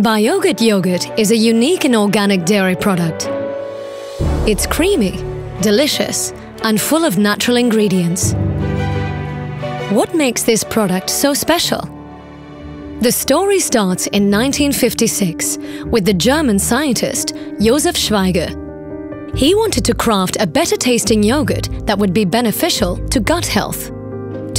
Bioghurt yogurt is a unique and organic dairy product. It's creamy, delicious, and full of natural ingredients. What makes this product so special? The story starts in 1956 with the German scientist Josef Schweiger. He wanted to craft a better tasting yogurt that would be beneficial to gut health.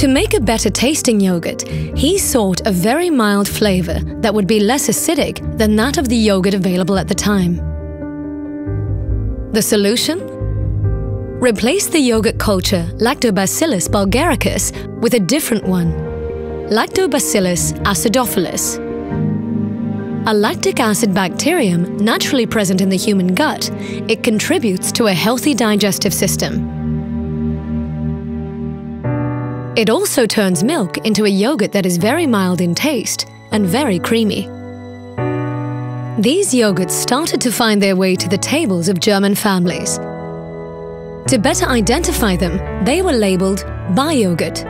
To make a better tasting yogurt, he sought a very mild flavor that would be less acidic than that of the yogurt available at the time. The solution? Replace the yogurt culture Lactobacillus bulgaricus with a different one, Lactobacillus acidophilus. A lactic acid bacterium naturally present in the human gut, it contributes to a healthy digestive system. It also turns milk into a yogurt that is very mild in taste and very creamy. These yogurts started to find their way to the tables of German families. To better identify them, they were labeled Bioghurt.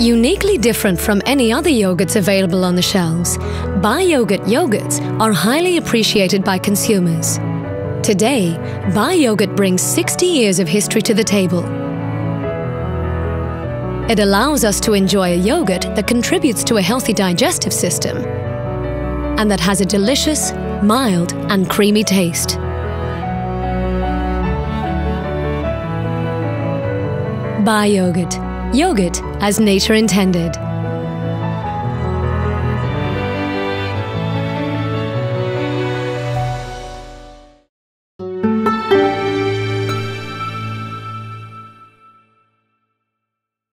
Uniquely different from any other yogurts available on the shelves, Bioghurt yogurts are highly appreciated by consumers. Today, Bioghurt brings 60 years of history to the table it allows us to enjoy a yogurt that contributes to a healthy digestive system and that has a delicious, mild, and creamy taste. Bioghurt. Yogurt as nature intended.